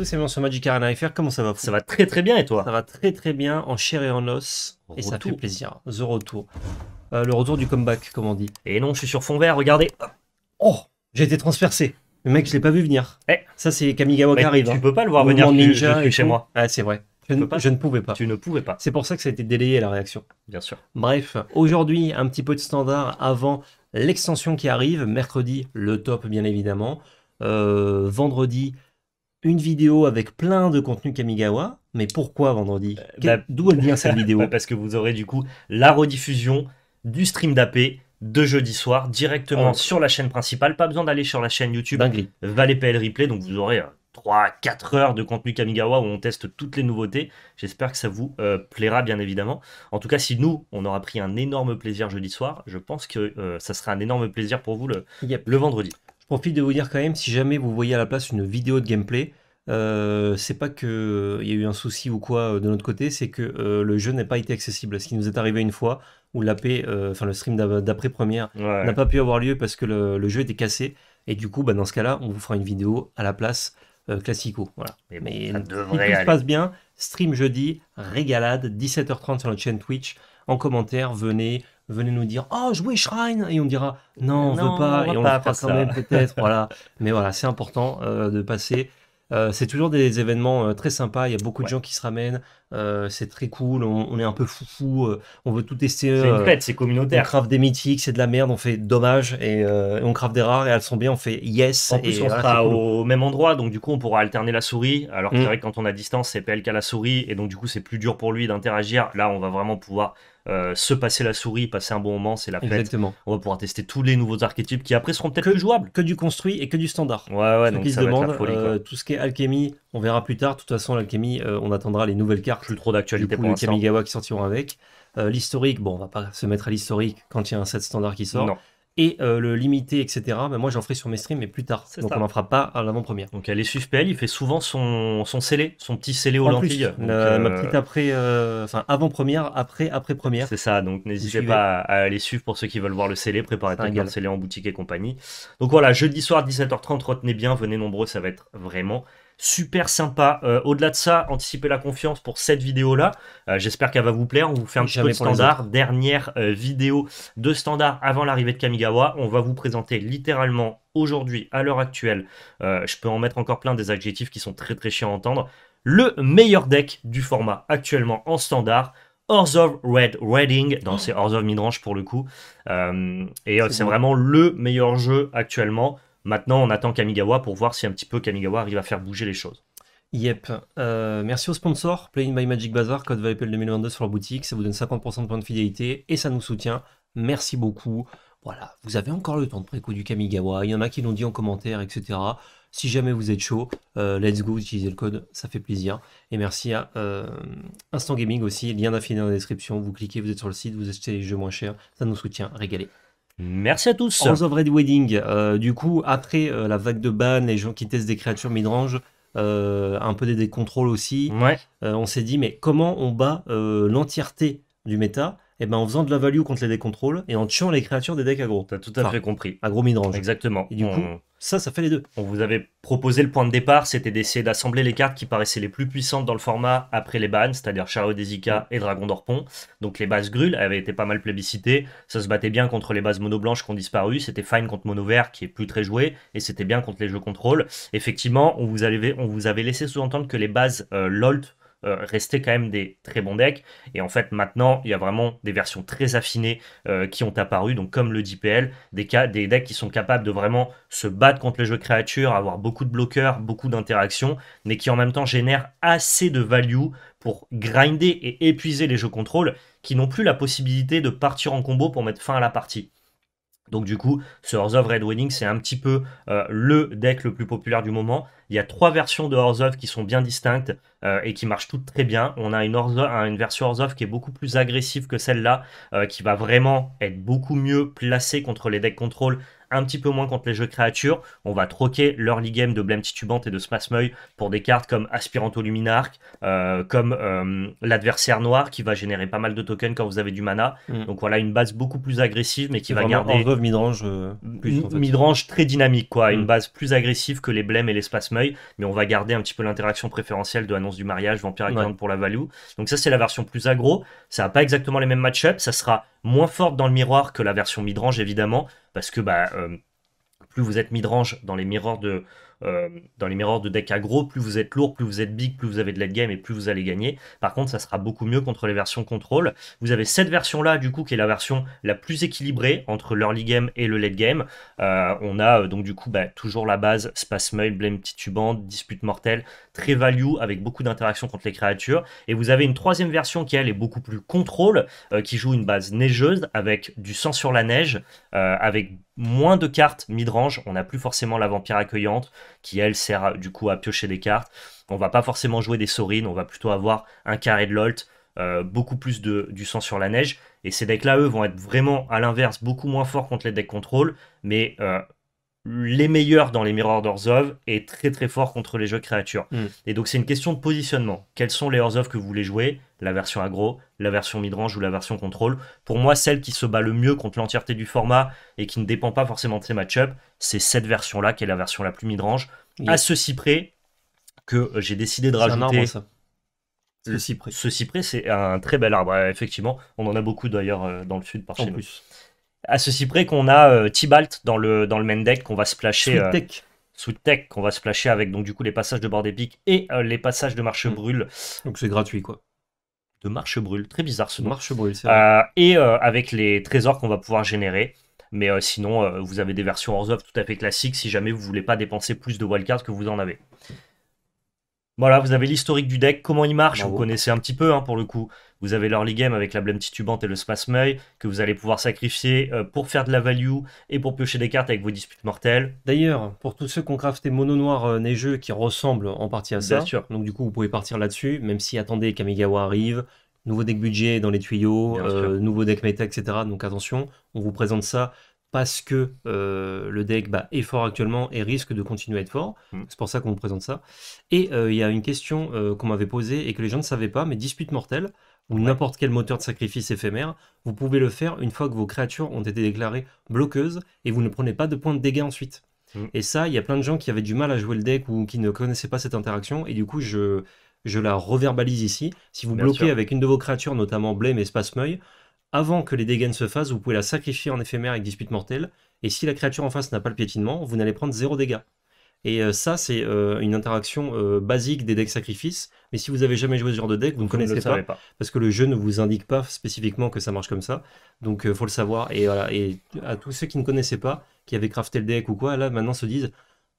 tous bienvenue sur Magic Arena FR. Comment ça va Ça va très très bien et toi? Ça va très très bien en chair et en os. Et ça fait plaisir. The retour. Euh, le retour du comeback, comme on dit. Et non, je suis sur fond vert, regardez. Oh J'ai été transpercé. Le mec, je l'ai pas vu venir. Eh. Ça, c'est Kamigawa qui arrive. tu hein. peux pas le voir Mouvement venir ninja depuis et chez tout. moi. Ah, c'est vrai. Je, ne- je ne pouvais pas. Tu ne pouvais pas, C'est pour ça que ça a été délayé la réaction. bien sûr. Bref, aujourd'hui, un petit peu de standard avant l'extension qui arrive. Mercredi, le top, bien évidemment. Euh, vendredi, une vidéo avec plein de contenu Kamigawa. Mais pourquoi vendredi Quel- bah- D'où elle vient cette vidéo Ouais, parce que vous aurez du coup la rediffusion du stream d'AP de jeudi soir directement Oh. sur la chaîne principale. Pas besoin d'aller sur la chaîne YouTube. Valet PL Replay. Donc vous aurez 3-4 heures de contenu Kamigawa où on teste toutes les nouveautés. J'espère que ça vous euh, plaira bien évidemment. En tout cas, si nous, on aura pris un énorme plaisir jeudi soir, je pense que euh, ça sera un énorme plaisir pour vous le, Yep. le vendredi. Profite de vous dire quand même, si jamais vous voyez à la place une vidéo de gameplay, euh, c'est pas que il y a eu un souci ou quoi euh, de notre côté, c'est que euh, le jeu n'a pas été accessible. Ce qui nous est arrivé une fois où l'AP, euh, enfin le stream d'après-première Ouais. n'a pas pu avoir lieu parce que le, le jeu était cassé. Et du coup, bah, dans ce cas-là, on vous fera une vidéo à la place euh, classico. Voilà. Mais Mais ça si devrait tout se passe bien, stream jeudi, régalade, 17h30 sur notre chaîne Twitch. En commentaire, venez, venez nous dire Oh, jouez Shrine Et on dira Non, on Non, veut pas. on et on pas le fera quand ça. même peut-être. voilà. Mais voilà, c'est important euh, de passer. Euh, c'est toujours des événements euh, très sympas. Il y a beaucoup de gens qui se ramènent. C'est très cool. On, on est un peu foufou. on veut tout tester. C'est une fête, c'est on communautaire. crave des mythiques, c'est de la merde, on fait dommage, et, et on crave des rares, et elles sont bien, on fait yes. En et plus, on voilà, sera cool. au même endroit, donc du coup, on pourra alterner la souris. Alors que Mm. c'est vrai que quand on a distance, c'est PL qui a la souris, et donc du coup, c'est plus dur pour lui d'interagir. Là, on va vraiment pouvoir euh, se passer la souris, passer un bon moment, c'est la fête. Exactement. On va pouvoir tester tous les nouveaux archétypes qui après seront peut-être Que- plus jouables. Que du construit et que du standard. Ouais, ouais, donc ça va être la demandent, folie. quoi. euh, tout ce qui est alchimie, on verra plus tard. De toute façon, l'alchimie, euh, on attendra les nouvelles cartes. Plus trop d'actualité pour les l'instant. Kamigawa qui sortiront avec. L'historique, bon, on va pas se mettre à l'historique quand il y a un set standard qui sort. Non. Et euh, le limité, etc. Ben, moi, j'en ferai sur mes streams, mais plus tard. Donc, ça. on n'en fera pas à l'avant-première. Donc, allez suivre PL, il fait souvent son, son scellé, son petit scellé aux En plus, lentilles. Donc, euh, ma petite après, euh, enfin avant-première, après après-première. C'est ça, donc n'hésitez pas à, aller suivre pour ceux qui veulent voir le scellé, préparez peut-être régale. le scellé en boutique et compagnie. Donc voilà, jeudi soir 17h30, retenez bien, venez nombreux, ça va être vraiment super sympa. Euh, Au-delà de ça, anticipez la confiance pour cette vidéo-là. Euh, J'espère qu'elle va vous plaire. On vous fait un petit peu de standard. Dernière euh, vidéo de standard avant l'arrivée de Kamigawa. On va vous présenter littéralement aujourd'hui, à l'heure actuelle, je peux en mettre encore plein des adjectifs qui sont très très chiants à entendre, le meilleur deck du format actuellement en standard. Orzhov Red Reading, dans c'est Orzhov Midrange pour le coup. Et C'est c'est bon. vraiment le meilleur jeu actuellement. Maintenant, on attend Kamigawa pour voir si un petit peu Kamigawa arrive à faire bouger les choses. Yep. Euh, merci aux sponsors, Playing by Magic Bazaar, code VALEPL 2022 sur leur boutique, ça vous donne 50% de points de fidélité et ça nous soutient. Merci beaucoup. Voilà, vous avez encore le temps de préco du Kamigawa, il y en a qui l'ont dit en commentaire, etc. Si jamais vous êtes chaud, euh, let's go, utilisez le code, ça fait plaisir. Et merci à euh, Instant Gaming aussi, lien d'affilié dans la description, vous cliquez, vous êtes sur le site, vous achetez les jeux moins chers, ça nous soutient, régalez. Merci à tous. House of Red Wedding, euh, du coup, après euh, la vague de ban, les gens qui testent des créatures midrange, euh, un peu des des contrôles aussi, Ouais, euh, on s'est dit, mais comment on bat l'entièreté du méta? Eh ben, en faisant de la value contre les decks contrôle et en tuant les créatures des decks aggro. t'as tout à Enfin, fait compris. Aggro midrange. Exactement. Et du on, coup- Ça, ça fait les deux. on vous avait proposé le point de départ, c'était d'essayer d'assembler les cartes qui paraissaient les plus puissantes dans le format après les bans, c'est-à-dire Chariot des Ika et Dragon d'Orpon. Donc les bases Grul avaient été pas mal plébiscitées, ça se battait bien contre les bases mono blanches qui ont disparu, c'était fine contre mono vert qui est plus très joué, et c'était bien contre les jeux contrôle. Effectivement, on vous avait, on vous avait laissé sous-entendre que les bases euh, LOLT euh, restaient quand même des très bons decks, et en fait maintenant il y a vraiment des versions très affinées euh, qui ont apparu, donc comme le DPL, des, cas, des decks qui sont capables de vraiment se battre contre les jeux créatures, avoir beaucoup de bloqueurs, beaucoup d'interactions, mais qui en même temps génèrent assez de value pour grinder et épuiser les jeux contrôle qui n'ont plus la possibilité de partir en combo pour mettre fin à la partie. Donc du coup, ce Hearts of Red Wedding, c'est un petit peu euh, le deck le plus populaire du moment. Il y a trois versions de Hearts of qui sont bien distinctes euh, et qui marchent toutes très bien. On a une, une version Hearts of qui est beaucoup plus agressive que celle-là, euh, qui va vraiment être beaucoup mieux placée contre les decks contrôle un petit peu moins contre les jeux créatures. On va troquer l'early game de Blême Titubante et de Spasmeuil pour des cartes comme Aspiranto Luminarque, euh, comme euh, l'adversaire noir qui va générer pas mal de tokens quand vous avez du mana. Mm. Donc voilà, une base beaucoup plus agressive, mais qui va garder midrange euh, plus, en fait. midrange très dynamique, quoi. Une Mm. base plus agressive que les blêmes et les spasmeuils, mais on va garder un petit peu l'interaction préférentielle de Annonce du mariage, Vampire Ouais. Accountant pour la value. Donc ça, c'est la version plus aggro. Ça n'a pas exactement les mêmes match-ups. Ça sera moins forte dans le miroir que la version midrange, évidemment, parce que bah, euh, plus vous êtes midrange dans les miroirs de euh, dans les miroirs de deck aggro, plus vous êtes lourd, plus vous êtes big, plus vous avez de late game et plus vous allez gagner. Par contre, ça sera beaucoup mieux contre les versions contrôle. Vous avez cette version-là, du coup, qui est la version la plus équilibrée entre l'early game et le late game. Euh, on a donc du coup bah, toujours la base Spasmeuil, Blême Titubante, Dispute Mortelle, très value avec beaucoup d'interactions contre les créatures. Et vous avez une troisième version qui elle est beaucoup plus contrôle, euh, qui joue une base neigeuse avec du sang sur la neige, euh, avec moins de cartes midrange. On n'a plus forcément la vampire accueillante qui elle sert à- du coup à piocher des cartes. On va pas forcément jouer des Saurines, on va plutôt avoir un carré de Lolt, euh, beaucoup plus de, du sang sur la neige. Et ces decks-là, eux, vont être vraiment à l'inverse, beaucoup moins forts contre les decks contrôle, mais euh, les meilleurs dans les Mirror d'Orzhov et très très forts contre les jeux créatures. Mm. Et donc c'est une question de positionnement. Quels sont les Orzhov que vous voulez jouer? La version aggro, la version midrange ou la version contrôle? Pour moi, celle qui se bat le mieux contre l'entièreté du format et qui ne dépend pas forcément de ses match-ups, c'est cette version-là qui est la version la plus midrange. À ceci près que j'ai décidé de C'est un rajouter arbre, ça. C'est le cyprès. ce cyprès, c'est un très bel arbre, effectivement. On en a beaucoup d'ailleurs euh, dans le sud par En chez nous. plus. À ce cyprès qu'on a euh, Tibalt dans le, dans le main deck qu'on va splasher. Sweet euh, Tech. Sweet Tech qu'on va splasher avec donc du coup les passages de bord d'épique et euh, les passages de marche Mm. brûle. Donc c'est gratuit, quoi. De marche brûle, très bizarre ce nom. Marche brûle, c'est vrai. Euh, et euh, avec les trésors qu'on va pouvoir générer. Mais sinon, vous avez des versions Orzhov tout à fait classiques si jamais vous voulez pas dépenser plus de wildcards que vous en avez. Voilà, vous avez l'historique du deck, comment il marche, Bravo. vous connaissez un petit peu hein, pour le coup. Vous avez l'early game avec la blême titubante et le spasmeuil que vous allez pouvoir sacrifier euh, pour faire de la value et pour piocher des cartes avec vos disputes mortelles. D'ailleurs, pour tous ceux qui ont crafté mono noir euh, neigeux qui ressemble en partie à ça, Bien sûr. donc du coup vous pouvez partir là-dessus, même si attendez Kamigawa arrive, nouveau deck budget dans les tuyaux, euh, nouveau deck méta, etc. Donc attention, on vous présente ça parce que euh, le deck bah, est fort actuellement et risque de continuer à être fort. Mm. C'est pour ça qu'on vous présente ça. Et euh, il y a une question euh, qu'on m'avait posée et que les gens ne savaient pas, mais dispute mortelle ou Ouais. n'importe quel moteur de sacrifice éphémère, vous pouvez le faire une fois que vos créatures ont été déclarées bloqueuses et vous ne prenez pas de points de dégâts ensuite. Mm. Et ça, il y a plein de gens qui avaient du mal à jouer le deck ou qui ne connaissaient pas cette interaction et du coup je, je la reverbalise ici. Si vous Bien bloquez sûr. avec une de vos créatures, notamment Blême et Spasmeuil, avant que les dégâts ne se fassent, vous pouvez la sacrifier en éphémère avec dispute mortelle. Et si la créature en face n'a pas le piétinement, vous n'allez prendre zéro dégâts. Et euh, ça, c'est euh, une interaction euh, basique des decks sacrifices. Mais si vous avez jamais joué ce genre de deck, vous ne Vous ne le connaissez pas, parce que le jeu ne vous indique pas spécifiquement que ça marche comme ça. Donc il faut le savoir. Et voilà. Et à tous ceux qui ne connaissaient pas, qui avaient crafté le deck ou quoi, là maintenant se disent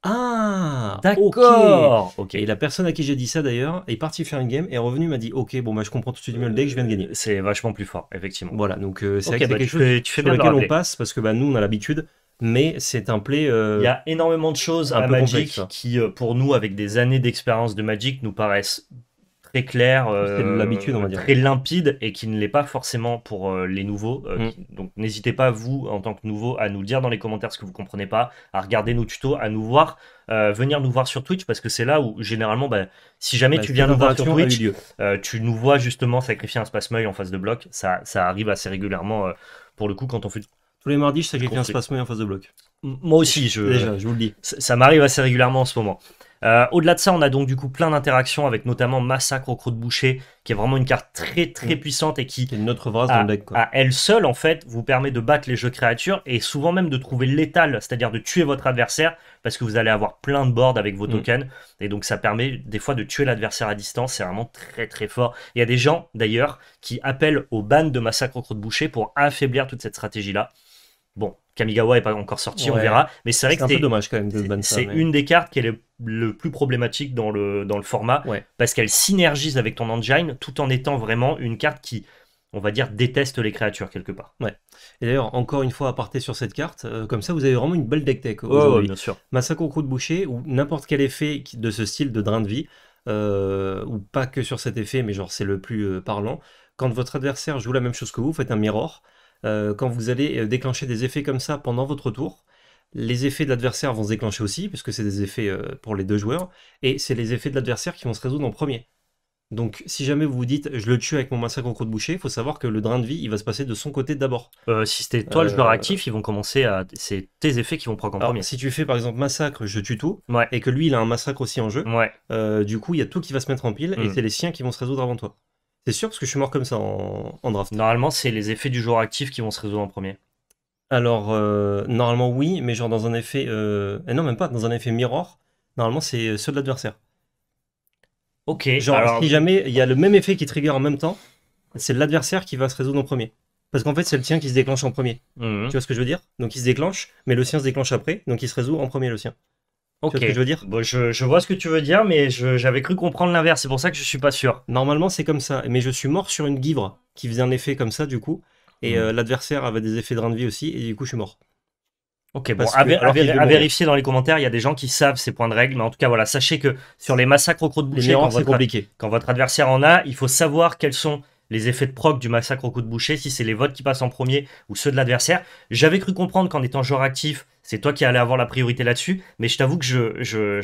Ah. D'accord. Ok. Et la personne à qui j'ai dit ça d'ailleurs est partie faire une game et est revenue m'a dit Ok, bon bah je comprends tout de suite mieux le deck, je viens de gagner. C'est vachement plus fort, effectivement. Voilà, donc euh, c'est Ok, vrai que c'est bah, quelque tu chose fais, sur le lequel on passe parce que bah, nous on a l'habitude, mais c'est un play. euh, Il y a énormément de choses un à peu Magic complexe, ça. qui, euh, pour nous, avec des années d'expérience de Magic, nous paraissent très claires, euh, l'habitude, on va dire. très limpides et qui ne l'est pas forcément pour euh, les nouveaux. Euh, Mm. qui- Donc n'hésitez pas, vous, en tant que nouveau, à nous dire dans les commentaires ce que vous comprenez pas, à regarder nos tutos, à nous voir, euh, venir nous voir sur Twitch parce que c'est là où généralement, bah, si jamais bah, tu viens nous voir sur Twitch, euh, tu nous vois justement sacrifier un spasmeuil en face de bloc. Ça, ça arrive assez régulièrement euh, pour le coup quand on fait. Tous les mardis, je sacrifie un spasmeuil en face de bloc. Moi aussi, je. Déjà, je vous le dis. Ça, ça m'arrive assez régulièrement en ce moment. Euh, Au-delà de ça, on a donc du coup plein d'interactions avec notamment Massacre au croc de boucher, qui est vraiment une carte très très Mm. puissante et qui, C'est une autre vase à, dans le deck. Quoi. à elle seule, en fait, vous permet de battre les jeux créatures et souvent même de trouver létal, c'est-à-dire de tuer votre adversaire parce que vous allez avoir plein de boards avec vos Mm. tokens et donc ça permet des fois de tuer l'adversaire à distance. C'est vraiment très très fort. Il y a des gens d'ailleurs qui appellent au ban de Massacre au croc de boucher pour affaiblir toute cette stratégie-là. Bon, Kamigawa est pas encore sorti, on Ouais. verra, mais c'est vrai C'est que un t'es- peu dommage quand même de c'est-. C'est mais- une des cartes qui est le, le plus problématique dans le, dans le format, Ouais. parce qu'elle synergise avec ton engine tout en étant vraiment une carte qui, on va dire, déteste les créatures quelque part. Et d'ailleurs, encore une fois, aparté sur cette carte, euh, comme ça, vous avez vraiment une belle deck tech Oh, aujourd'hui. bien sûr. Massacre au croc de boucher ou n'importe quel effet de ce style de drain de vie, euh, ou pas que sur cet effet, mais genre c'est le plus euh, parlant. Quand votre adversaire joue la même chose que vous, vous faites un mirror. Euh, quand vous allez euh, déclencher des effets comme ça pendant votre tour, les effets de l'adversaire vont se déclencher aussi, puisque c'est des effets euh, pour les deux joueurs, et c'est les effets de l'adversaire qui vont se résoudre en premier. Donc, si jamais vous vous dites, je le tue avec mon massacre au croc de boucher, il faut savoir que le drain de vie, il va se passer de son côté d'abord. Euh, si c'était toi le joueur actif, ils vont commencer à. C'est tes effets qui vont prendre en Alors, premier. si tu fais par exemple massacre, je tue tout, Ouais. et que lui, il a un massacre aussi en jeu, Ouais. euh, du coup, il y a tout qui va se mettre en pile, et Mm. c'est les siens qui vont se résoudre avant toi. C'est sûr, parce que je suis mort comme ça en, en draft. Normalement, c'est les effets du joueur actif qui vont se résoudre en premier. Alors, euh, normalement, oui, mais genre dans un effet. Euh... eh non, même pas, dans un effet mirror, normalement, c'est ceux de l'adversaire. Ok. Genre, alors, si jamais il y a le même effet qui trigger en même temps, c'est l'adversaire qui va se résoudre en premier. Parce qu'en fait, c'est le tien qui se déclenche en premier. Mhm. Tu vois ce que je veux dire? Donc, il se déclenche, mais le sien se déclenche après, donc il se résout en premier, le sien. Ok. Tu vois ce que je veux dire? Bon, je, je vois ce que tu veux dire, mais j'avais cru comprendre l'inverse. C'est pour ça que je suis pas sûr. Normalement, c'est comme ça. Mais je suis mort sur une guivre qui faisait un effet comme ça, du coup. Et Mhm. euh, l'adversaire avait des effets de rein de vie aussi, et du coup, je suis mort. Ok, bon, à, vérifier dans les commentaires, il y a des gens qui savent ces points de règle, mais en tout cas, voilà, sachez que sur les massacres au croc de boucher, quand votre, compliqué. quand votre adversaire en a, il faut savoir quels sont les effets de proc du massacre au coup de boucher, si c'est les votes qui passent en premier ou ceux de l'adversaire. J'avais cru comprendre qu'en étant joueur actif, c'est toi qui allais avoir la priorité là-dessus, mais je t'avoue que je, je,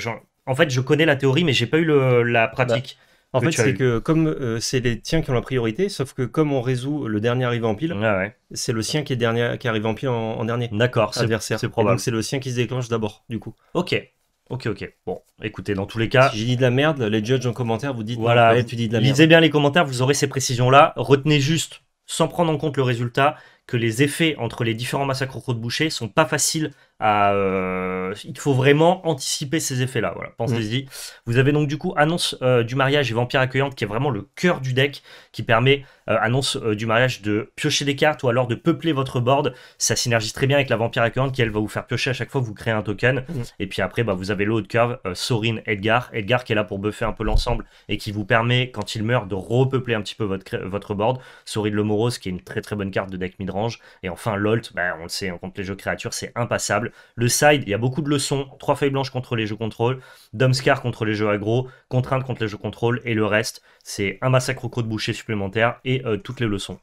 en fait, je connais la théorie, mais j'ai pas eu le- la pratique. En que fait, c'est que comme euh, c'est les tiens qui ont la priorité, sauf que comme on résout le dernier arrivé en pile, ouais. c'est le sien qui est, dernier, qui arrive en pile en, en dernier. D'accord, c'est adversaire. c'est probable. donc c'est le sien qui se déclenche d'abord, du coup. Ok, ok, ok. Bon, écoutez, dans tous les cas, Si j'ai dit de la merde, les judges en commentaire vous dites Voilà, non, Gaël, tu dis de la merde. Lisez bien les commentaires, vous aurez ces précisions-là. Retenez juste, sans prendre en compte le résultat, que les effets entre les différents massacres au croc de boucher sont pas faciles à. euh, Il faut vraiment anticiper ces effets-là. Voilà, pensez-y. Vous avez donc du coup annonce euh, du mariage et vampire accueillante qui est vraiment le cœur du deck, qui permet euh, annonce du mariage de piocher des cartes ou alors de peupler votre board. Ça synergise très bien avec la vampire accueillante qui elle va vous faire piocher à chaque fois que vous créez un token. Mhm. Et puis après, bah, vous avez de curve, Sorin, Edgar. Edgar qui est là pour buffer un peu l'ensemble et qui vous permet, quand il meurt, de repeupler un petit peu votre, votre board. Sorin le Moros, qui est une très très bonne carte de deck midrange. Et enfin, Lolt, bah, on le sait, hein, contre les jeux créatures, c'est impassable. Le side, il y a beaucoup de leçons. Trois feuilles blanches contre les jeux contrôle, Dumbscar contre les jeux aggro, Contrainte contre les jeux contrôle. Et le reste, c'est un massacre au croc de boucher supplémentaire et euh, toutes les leçons.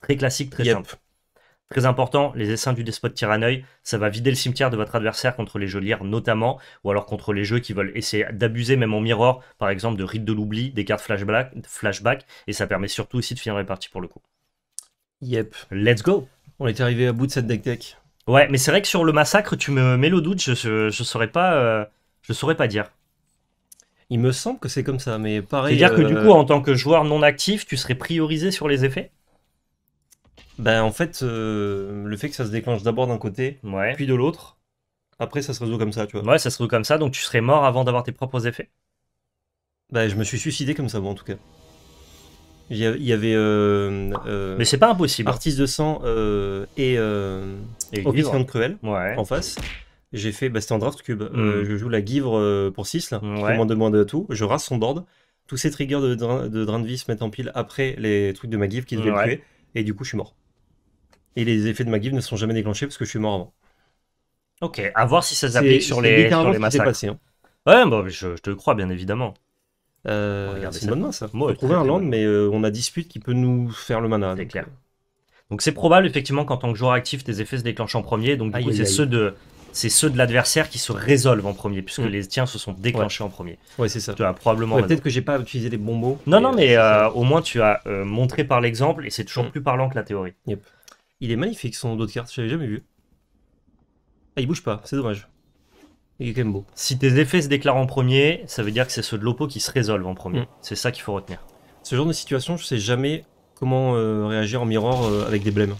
Très classique, très Yep. simple. Très important, les essaims du despote tyranneuil, ça va vider le cimetière de votre adversaire contre les jeux lire notamment, ou alors contre les jeux qui veulent essayer d'abuser même en mirror, par exemple de rite de l'oubli, des cartes flashback, flashback, et ça permet surtout aussi de finir les parties pour le coup. Yep. Let's go On est arrivé à bout de cette deck deck. Ouais, mais c'est vrai que sur le massacre, tu me mets le doute, je, je, je saurais pas, euh, je saurais pas dire. Il me semble que c'est comme ça, mais pareil. C'est-à-dire que du euh, coup, en tant que joueur non actif, tu serais priorisé sur les effets? Ben en fait, euh, le fait que ça se déclenche d'abord d'un côté, Ouais. puis de l'autre, après ça se résout comme ça, tu vois. Ouais, ça se trouve comme ça, donc tu serais mort avant d'avoir tes propres effets? Ben je me suis suicidé comme ça, moi en tout cas. Il y avait euh, euh, Mais c'est pas impossible. Artiste de sang euh, et Et de Cruel Ouais. en face. J'ai fait, bah, c'était en draft cube. Euh, Mm. je joue la Givre pour 6, là. Ouais. Je moins de moins de tout. Je rase son board. Tous ces triggers de drain, de drain de vie se mettent en pile après les trucs de ma Give qui devaient Ouais. le tuer. Et du coup, je suis mort. Et les effets de ma Give ne sont jamais déclenchés parce que je suis mort avant. Ok, à voir si ça s'applique sur les, sur les massacres. passé. hein. Ouais, bon, je, je te crois, bien évidemment. Euh, c'est une bonne main, ça. Ouais, On trouver un land, mais euh, on a dispute qui peut nous faire le mana. C'est clair. euh, Donc c'est probable, effectivement, qu'en tant que joueur actif, tes effets se déclenchent en premier. Donc du Aïe, coup, c'est ceux de... C'est ceux de l'adversaire qui se résolvent en premier, puisque Mm. les tiens se sont déclenchés en premier. Ouais, c'est ça. Tu as probablement Ouais. Peut-être que j'ai pas utilisé les bons mots. Non, non, mais euh, au moins tu as montré par l'exemple, et c'est toujours Mm. plus parlant que la théorie. Il est magnifique son dos de carte, je l'avais jamais vu. Ah, il bouge pas, c'est dommage. Si tes effets se déclarent en premier, ça veut dire que c'est ceux de l'oppo qui se résolvent en premier. Mm. C'est ça qu'il faut retenir. Ce genre de situation, je sais jamais comment euh, réagir en mirror euh, avec des blèmes.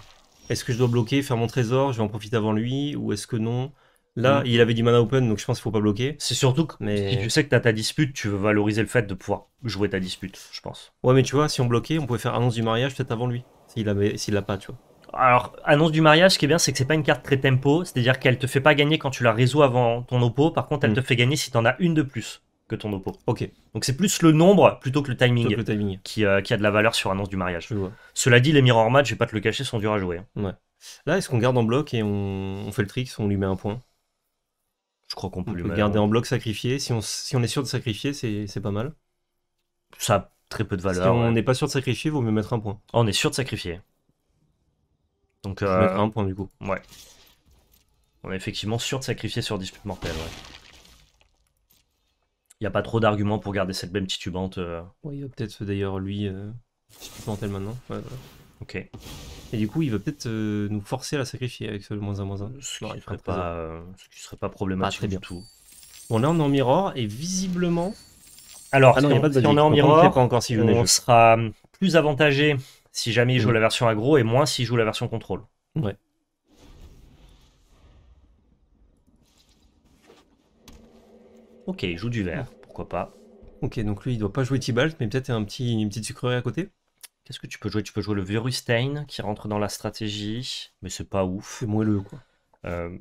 Est-ce que je dois bloquer, faire mon trésor, je vais en profiter avant lui, ou est-ce que non? Là, Mm. il avait du mana open, donc je pense qu'il faut pas bloquer. C'est surtout que Mais- si tu sais que tu as ta dispute, tu veux valoriser le fait de pouvoir jouer ta dispute, je pense. Ouais, mais tu vois, si on bloquait, on pouvait faire annonce du mariage peut-être avant lui. S'il l'a pas, tu vois. Alors, annonce du mariage, ce qui est bien, c'est que c'est pas une carte très tempo, c'est-à-dire qu'elle te fait pas gagner quand tu la résous avant ton oppo, par contre, elle Mm. te fait gagner si t'en as une de plus que ton oppo. Ok, Donc c'est plus le nombre plutôt que le timing sauf le timing. qui, euh, qui a de la valeur sur annonce du mariage. Je vois. Cela dit, les mirror match, je vais pas te le cacher, sont durs à jouer. hein. Là, est-ce qu'on garde en bloc et on, on fait le trick, on lui met un point? Je crois qu'on peut On lui peut mettre- garder en bloc sacrifié. Si on, si on est sûr de sacrifier, c'est pas mal. Ça a très peu de Si valeur. on ouais. n'est pas sûr de sacrifier, il vaut mieux mettre un point. On est sûr de sacrifier. Donc, euh, un point du coup. ouais. On est effectivement sûr de sacrifier sur dispute mortelle, ouais. Il n'y a pas trop d'arguments pour garder cette même titubante. euh, Ouais, il va peut-être d'ailleurs lui euh, dispute mortelle maintenant. Ouais, voilà. Ok. Et du coup, il va peut-être euh, nous forcer à la sacrifier avec ce moins 1 moins 1. Ce Non, qui il serait ferait pas, euh, ce qui serait pas problématique très du bien. tout. Bon, là on est en mirror et visiblement. Alors, Ah non, il si n'y a on- pas de si on est en ne mirror, sait pas encore si on jeu. sera plus avantagé si jamais il joue Mm. la version aggro et moins s'il joue la version contrôle. Ouais. Ok, il joue du vert, pourquoi pas. Ok, donc lui il doit pas jouer Tibalt, mais peut-être un petit, une petite sucrerie à côté. Qu'est-ce que tu peux jouer? Tu peux jouer le Virustain qui rentre dans la stratégie, mais c'est pas ouf. C'est moelleux quoi. Euh,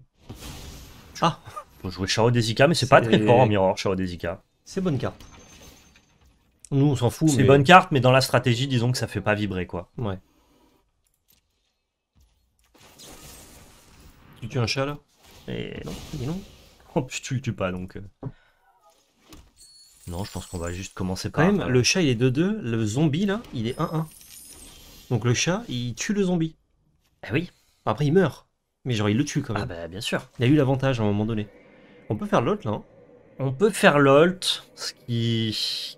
Ah tu peux jouer Chao Desica, mais c'est pas très fort en mirror, Chao Desica. C'est bonne carte. Nous on s'en fout. C'est mais... bonne carte, mais dans la stratégie, disons que ça fait pas vibrer quoi. Ouais. Tu tues un chat là? Et non, Dis non. en plus tu le tues pas donc. euh. Non, je pense qu'on va juste commencer Quand par. même, euh, le chat il est 2-2, le zombie là, il est 1-1. Donc le chat, il tue le zombie. Ah oui, Après il meurt. Mais genre il le tue quand même. ah bah bien sûr. Il a eu l'avantage à un moment donné. On peut faire l'autre là. hein. On peut faire l'olt, ce qui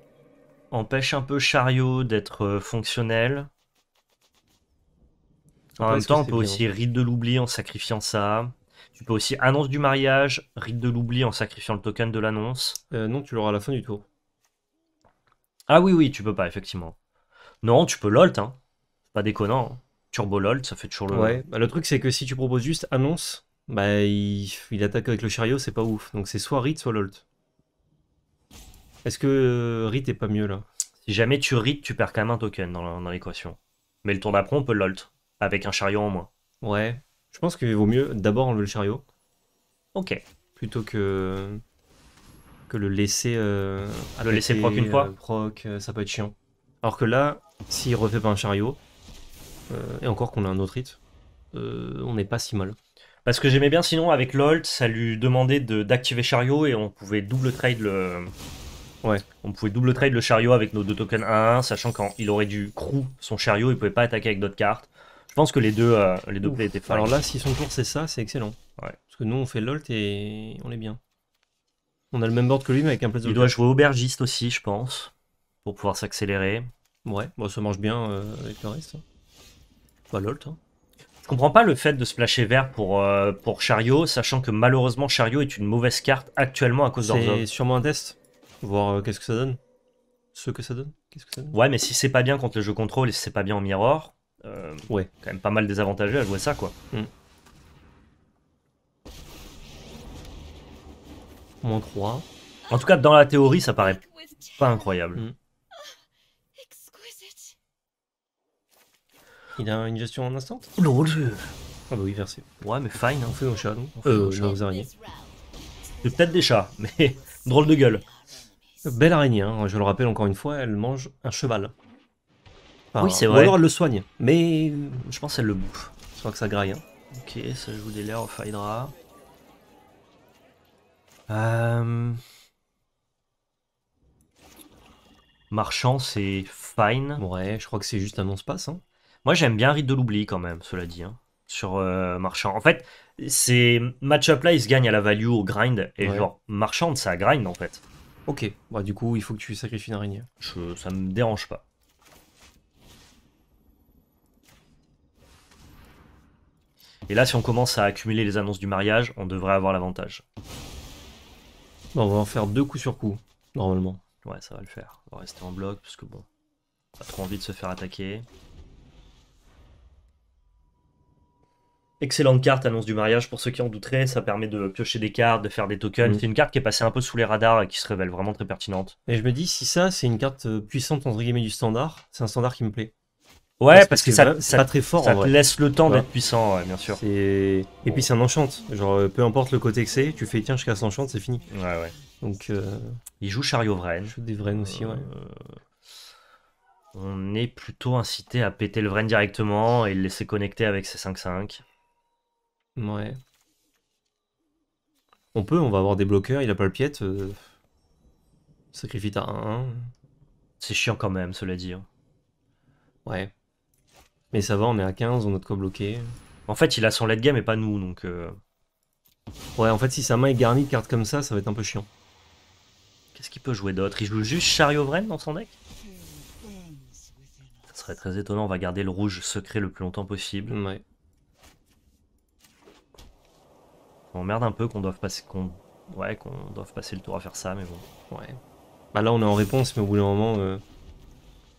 empêche un peu Chariot d'être euh, fonctionnel. En Après, même temps, on peut aussi rite de l'oubli en sacrifiant ça. Tu peux aussi annonce du mariage, rite de l'oubli en sacrifiant le token de l'annonce. Euh, non, tu l'auras à la fin du tour. Ah oui, oui, tu peux pas, effectivement. Non, tu peux l'olt, hein. C'est pas déconnant. hein. Turbo l'olt, ça fait toujours le. Ouais, bah, le truc c'est que si tu proposes juste annonce, bah il, il attaque avec le chariot, c'est pas ouf. Donc c'est soit Rit, soit Lolt. Est-ce que euh, Rit est pas mieux là? Si jamais tu rites, tu perds quand même un token dans l'équation. Mais le tour d'après, on peut l'olt. Avec un chariot en moins. Ouais. Je pense qu'il vaut mieux d'abord enlever le chariot Ok. plutôt que que le laisser euh, Le laisser proc une fois euh, proc, euh, ça peut être chiant. Alors que là, s'il refait pas un chariot, et encore qu'on a un autre hit, euh, on n'est pas si mal. Parce que j'aimais bien sinon avec l'Olt, ça lui demandait de- d'activer chariot et on pouvait double trade le. Ouais. On pouvait double trade le chariot avec nos deux tokens 1-1, sachant qu'il aurait dû crew son chariot, il pouvait pas attaquer avec d'autres cartes. Je pense que les deux, euh, les deux Ouf. plays étaient fine. Alors là, si son tour c'est ça, c'est excellent. Ouais. Parce que nous on fait Lolt et on est bien. On a le même board que lui mais avec un il placeholder. doit jouer aubergiste aussi, je pense, pour pouvoir s'accélérer. Ouais, bon, ça marche bien euh, avec le reste. hein. Bah Lolt. Hein. Je comprends pas le fait de splasher vert pour, euh, pour chariot, sachant que malheureusement chariot est une mauvaise carte actuellement à cause C'est d'Orzhov. sûrement un test. Voir euh, qu'est-ce que ça donne? Ce que ça donne? Qu'est-ce que ça donne? Ouais, mais si c'est pas bien contre le jeu contrôle et si c'est pas bien en mirror, euh, Ouais. quand même pas mal désavantageux à jouer ça quoi. Moins 3. En tout cas, dans la théorie, ça paraît pas incroyable. Mm. Exquisite. Il a une gestion en instant? Non, Dieu. Ah bah oui, versé. Ouais, mais fine. On Hein. fait nos chats, nous. On fait Euh, nos chats. nos araignées. This round, C'est peut-être des chats, mais drôle de gueule. Belle araignée, hein. je le rappelle encore une fois, elle mange un cheval. Enfin, Oui, c'est Ou vrai. alors elle le soigne. Mais Je pense qu'elle le bouffe. je crois que ça graille. hein. Ok, ça joue des lairs of Hydra. Euh... Marchand, c'est fine. Ouais, je crois que c'est juste un non-space. Hein. Moi, j'aime bien Rite de l'oubli quand même, cela dit. hein, sur euh, Marchand. En fait, ces match-up là, ils se gagnent à la value au grind. Et Ouais. genre, Marchand, ça grind en fait. Ok, bah, du coup, il faut que tu sacrifies une araignée. Je, ça me dérange pas. Et là, si on commence à accumuler les annonces du mariage, on devrait avoir l'avantage. Bah, on va en faire deux coups sur coup, normalement. Ouais, ça va le faire. On va rester en bloc, parce que bon, pas trop envie de se faire attaquer. Excellente carte, annonce du mariage, pour ceux qui en douteraient, ça permet de piocher des cartes, de faire des tokens. Mm. C'est une carte qui est passée un peu sous les radars et qui se révèle vraiment très pertinente. Et je me dis, si ça, c'est une carte euh, puissante entre guillemets du standard, c'est un standard qui me plaît. Ouais, parce, que, ça, ça, pas très fort ça en te vrai. laisse le temps Ouais. d'être puissant, ouais, bien sûr. Et puis c'est un enchant. Genre, euh, peu importe le côté que c'est, tu fais tiens, je casse l'enchant, c'est fini. Ouais, ouais. Donc, euh, Il joue Chariot Vren. je fais des vrais aussi, ouais. On est plutôt incité à péter le Vren directement et le laisser connecter avec ses 5-5. Ouais. On peut, on va avoir des bloqueurs, il a pas le pied. euh, Sacrifie ta 1-1. C'est chiant quand même, cela dit. hein. Ouais. Mais ça va, on est à 15, on a de quoi bloquer. En fait, il a son late game et pas nous, donc. euh, Ouais, en fait, si sa main est garnie de cartes comme ça, ça va être un peu chiant. Qu'est-ce qu'il peut jouer d'autre? Il joue juste Chariovren dans son deck? Ça serait très étonnant, on va garder le rouge secret le plus longtemps possible. Ouais. On m'emmerde un peu qu'on doive passer qu'on ouais, qu'on doive passer le tour à faire ça, mais bon. Ouais. Bah là, on est en réponse, mais au bout d'un moment. euh, Au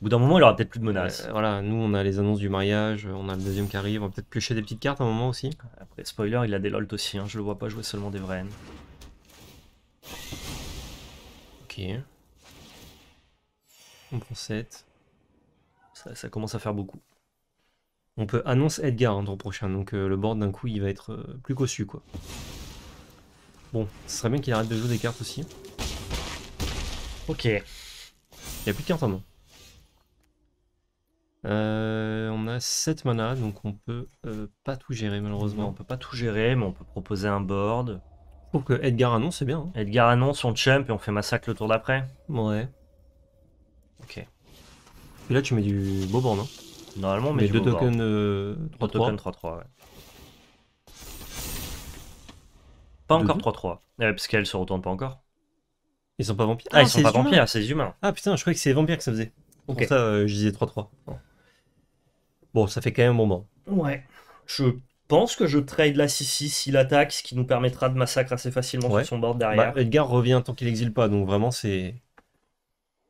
bout d'un moment, il aura peut-être plus de menaces. euh, voilà, nous, on a les annonces du mariage, on a le deuxième qui arrive, on va peut-être piocher des petites cartes à un moment aussi. Après, spoiler, il a des LOLT aussi, hein, je le vois pas jouer seulement des Vren. Ok. On prend 7. Ça, ça commence à faire beaucoup. On peut annonce Edgar un tour prochain, donc euh, le board d'un coup il va être euh, plus cossu quoi. Bon, ce serait bien qu'il arrête de jouer des cartes aussi. Ok. Il n'y a plus de cartes en main. Euh, on a 7 mana, donc on peut pas tout gérer Heureusement, malheureusement. on peut pas tout gérer, mais on peut proposer un board. Trouve que Edgar annonce c'est bien. hein. Edgar annonce, on chump et on fait massacre le tour d'après. Ouais. Ok. Et là tu mets du beau board, hein. Normalement, Mais met deux tokens euh, Trois 3-3. tokens 3-3, ouais. Pas encore deux 3-3. Ouais, parce qu'elle se retourne pas encore. Ils sont pas vampires? Ah, ils sont c'est pas humains. vampires, c'est des humains. Ah putain, je croyais que c'est les vampires que ça faisait. Pour ça, euh, je disais 3-3. Bon. Bon, ça fait quand même un bon board. Ouais. Je pense que je trade la 6-6 s'il attaque, ce qui nous permettra de massacre assez facilement Ouais. sur son board derrière. Bah, Edgar revient tant qu'il exile pas, donc vraiment c'est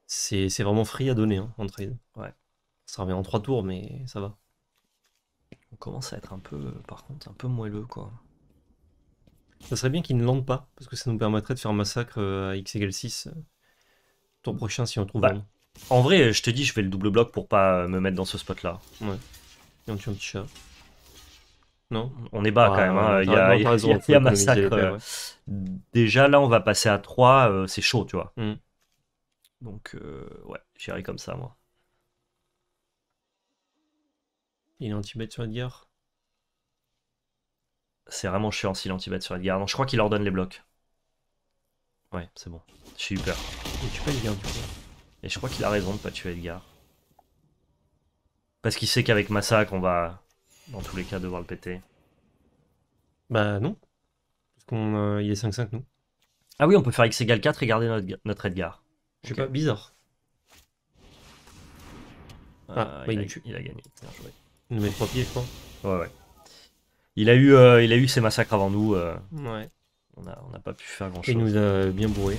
c'est c'est vraiment free à donner hein, en trade. Ouais. Ça revient en 3 tours, mais ça va. On commence à être un peu, euh, par contre, un peu moelleux, quoi. Ça serait bien qu'il ne lande pas, parce que ça nous permettrait de faire massacre euh, à x égale 6 euh, tour prochain si on trouve Bah. un. En vrai, je te dis, je fais le double bloc pour pas me mettre dans ce spot-là. Et on tue un petit chat. Non? On est bas Ah, quand même, hein. ouais, il y a, il y a- raison, il y a faut économiser massacre. euh, ouais. Déjà là, on va passer à 3, euh, c'est chaud, tu vois. Mm. Donc, euh, ouais, j'irai comme ça, moi. Il est anti-bet sur Edgar? C'est vraiment chiant s'il anti-bet sur Edgar. Non, je crois qu'il leur donne les blocs. Ouais, c'est bon. Je suis hyper. Il tue pas Edgar du coup. Et je crois qu'il a raison de pas tuer Edgar. Parce qu'il sait qu'avec Massacre, on va, dans tous les cas, devoir le péter. Bah non. Parce qu'on euh, il est 5-5 nous. Ah oui, on peut faire X égale 4 et garder notre, notre Edgar. Je sais pas, bizarre. Ah, Ah, bah, il, il a, tue. il a gagné. Bien joué. Il nous met 3 pieds je crois. Ouais, ouais. Il a eu, euh, il a eu ses massacres avant nous. euh, Ouais. on n'a on n'a pas pu faire grand Il chose. nous a bien bourré.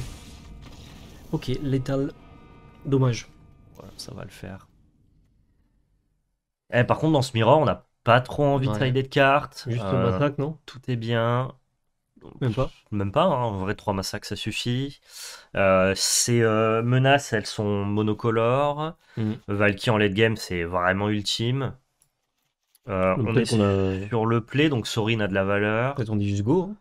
Ok, létal. Dommage. ça va le faire. Eh, par contre, dans ce mirror, on n'a pas trop envie de Ouais. trader de cartes. Juste Euh, le massacre, non? Tout est bien. Même pas. Même pas, hein, en vrai, trois massacres, ça suffit. Euh, ces euh, menaces, elles sont monocolores. Mhm. Valky en late game, c'est vraiment ultime. Euh, on est a- sur le play, donc Sorin a de la valeur. Peut-être on dit juste go. hein.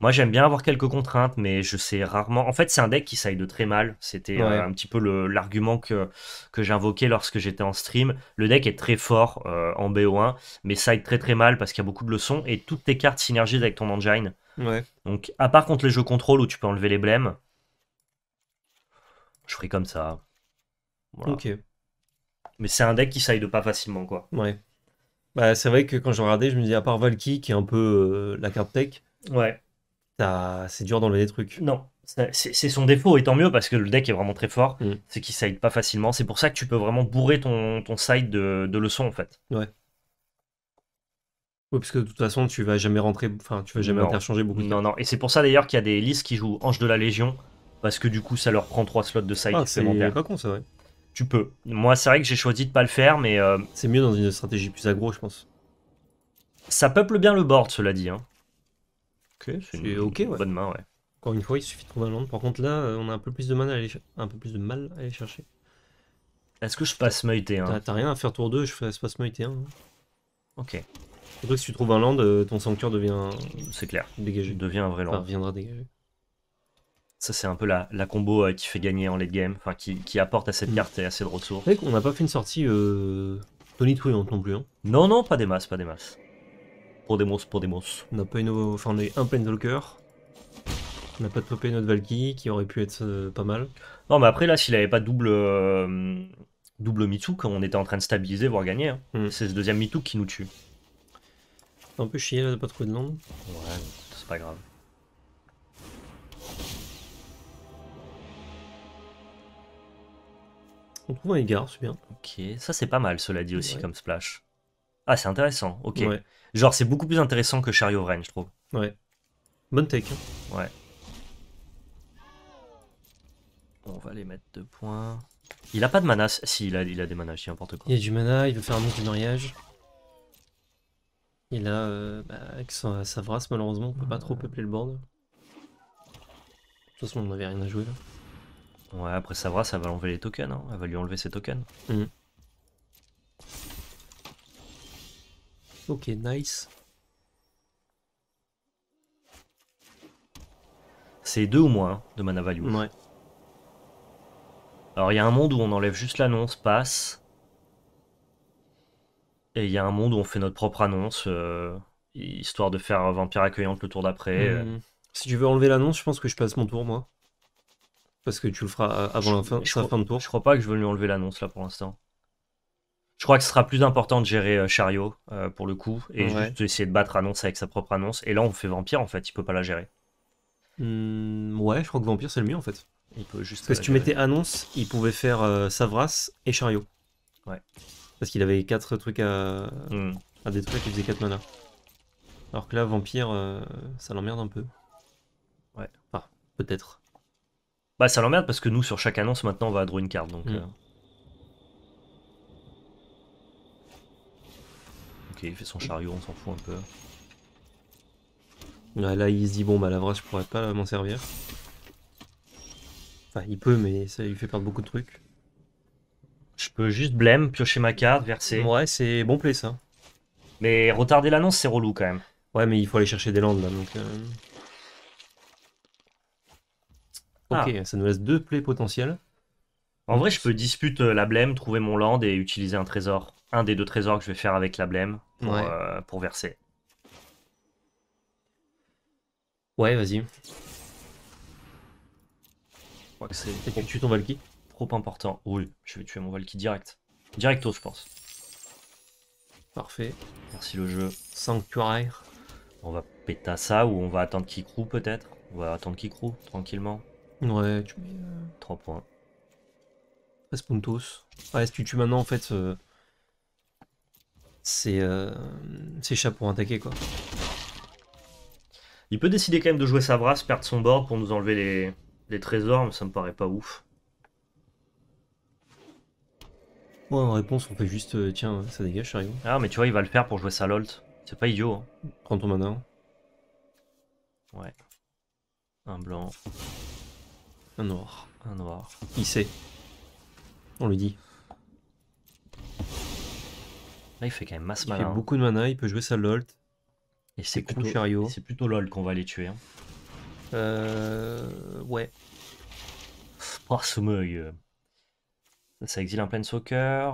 Moi, j'aime bien avoir quelques contraintes, mais je sais rarement. En fait, c'est un deck qui side très mal. C'était euh, un petit peu l'argument que, que j'invoquais lorsque j'étais en stream. Le deck est très fort euh, en BO1, mais side très très mal parce qu'il y a beaucoup de leçons et toutes tes cartes synergisent avec ton engine. Ouais. Donc, à part contre les jeux contrôle où tu peux enlever les blèmes, je ferai comme ça. Voilà. Ok. Mais c'est un deck qui side pas facilement, quoi. Ouais. Bah, c'est vrai que quand je regardais, je me disais, à part Valky, qui est un peu euh, la carte tech, Ouais. c'est dur d'enlever des trucs. Non, c'est c'est son défaut, et tant mieux parce que le deck est vraiment très fort. Mm. C'est qu'il side pas facilement. C'est pour ça que tu peux vraiment bourrer ton, ton side de, de leçons, en fait. Oui, parce que de toute façon, tu vas jamais rentrer, enfin, tu vas jamais Non. interchanger beaucoup de Non, non. Et c'est pour ça d'ailleurs qu'il y a des listes qui jouent Ange de la Légion. Parce que du coup, ça leur prend trois slots de side Ah, c'est supplémentaires. pas con, ça, ouais. Tu peux. Moi, c'est vrai que j'ai choisi de pas le faire, mais euh, C'est mieux dans une stratégie plus aggro, je pense. ça peuple bien le board, cela dit. Hein. Ok, C'est une ok, ouais. bonne main, ouais. Encore une fois, il suffit de trouver un land. Par contre, là, euh, on a un peu plus de mal à aller, un peu plus de mal à aller chercher. Est-ce que je passe Meute hein T'as t'as rien à faire tour 2, je fais espace Meute 1. Ok, Surtout que si tu trouves un land, euh, ton sanctuaire devient c'est clair. dégagé. Devient un vrai Enfin, land. viendra dégager. Ça, c'est un peu la, la combo euh, qui fait gagner en late game. Enfin, qui, qui apporte assez de Mm. cartes et assez de ressources. C'est vrai qu'on n'a pas fait une sortie euh, tonitruante non plus. Hein. Non, non, pas des masses, pas des masses. Pour des monstres, pour des monstres. On n'a pas une, enfin, on a eu un Planeswalker. On n'a pas topé notre Valky qui aurait pu être euh, pas mal. Non, mais après, là, s'il avait pas double, euh, double Mituk, comme on était en train de stabiliser, voire gagner, hein. Mm. c'est ce deuxième Mituk qui nous tue. C'est un peu chier là de pas trouver de land. Ouais, c'est pas grave. On trouve un égard, c'est bien. Ok, ça c'est pas mal, cela dit aussi Ouais. comme splash. Ah, c'est intéressant, ok. Ouais. Genre, c'est beaucoup plus intéressant que Chariot Vrain, je trouve. Ouais. Bonne take. hein. Ouais. On va les mettre deux points. Il a pas de mana. Si, il a, il a des manas, je n'importe quoi. Il y a du mana, il veut faire un monte du mariage. Et là, euh, bah, avec sa, sa Vras, malheureusement, on peut pas trop peupler le board. De toute façon, on n'avait rien à jouer là. Ouais, après Savra, ça va enlever les tokens. hein. Elle va lui enlever ses tokens. Ok, nice. C'est deux ou moins hein, de mana value. Ouais. Alors, il y a un monde où on enlève juste l'annonce, passe. Et il y a un monde où on fait notre propre annonce, euh, histoire de faire Vampire accueillante le tour d'après. euh. Hmm. Si tu veux enlever l'annonce, je pense que je passe mon tour, moi. Parce que tu le feras avant la fin, je, sa crois, fin de tour. je crois pas que je veux lui enlever l'annonce là pour l'instant. Je crois que ce sera plus important de gérer euh, Chariot euh, pour le coup et Ouais. juste essayer de battre annonce avec sa propre annonce. Et là, on fait Vampire en fait, il peut pas la gérer. Hmm, ouais, je crois que Vampire c'est le mieux en fait. Il peut juste. Parce que si tu mettais annonce, il pouvait faire euh, Savras et Chariot. Ouais. Parce qu'il avait 4 trucs à, Hmm. à détruire qui faisaient 4 mana. Alors que là, Vampire, ça l'emmerde un peu. Ouais. Enfin, peut-être. Bah, ça l'emmerde parce que nous, sur chaque annonce, maintenant, on va draw une carte. Donc, Mm. euh. Ok, il fait son chariot, on s'en fout un peu. Ouais, là, il se dit, bon, bah la Vras, je pourrais pas m'en servir. Enfin, il peut, mais ça lui fait perdre beaucoup de trucs. Je peux juste blême, piocher ma carte, verser. Ouais, c'est bon play ça. Mais retarder l'annonce, c'est relou quand même. Ouais, mais il faut aller chercher des landes là, donc. euh. Ok, ça nous laisse deux plays potentiels. En vrai, je peux dispute euh, la blême, trouver mon land et utiliser un trésor. Un des deux trésors que je vais faire avec la blême pour, Ouais. euh, pour verser. Ouais, vas-y. Que c'est Et tu ton Valky trop important. Oui, je vais tuer mon Valky direct. Directo, je pense. Parfait. Merci le jeu. Sanctuaire. On va péter à ça ou on va attendre qu'il crew peut-être? On va attendre qu'il crew tranquillement. Ouais, tu mets euh, 3 points. 13 puntos. Ouais, si tu tues maintenant, en fait, euh, c'est euh, c'est chat pour attaquer quoi. Il peut décider quand même de jouer sa brasse, perdre son board pour nous enlever les, les trésors, mais ça me paraît pas ouf. Ouais, en réponse, on fait juste, euh, tiens, ça dégage, chariot. Ah, mais tu vois, il va le faire pour jouer sa Lolt. C'est pas idiot. Hein. Prends ton mana. Un blanc, Un noir. un noir. Il sait. On lui dit. Là, il fait quand même masse Il malin. fait hein. beaucoup de mana, il peut jouer sa Lolt. Et c'est plutôt, chariot. c'est plutôt LOL qu'on va les tuer. Hein. Euh... Ouais. Oh, ce mug. Ça exile un Planeswalker.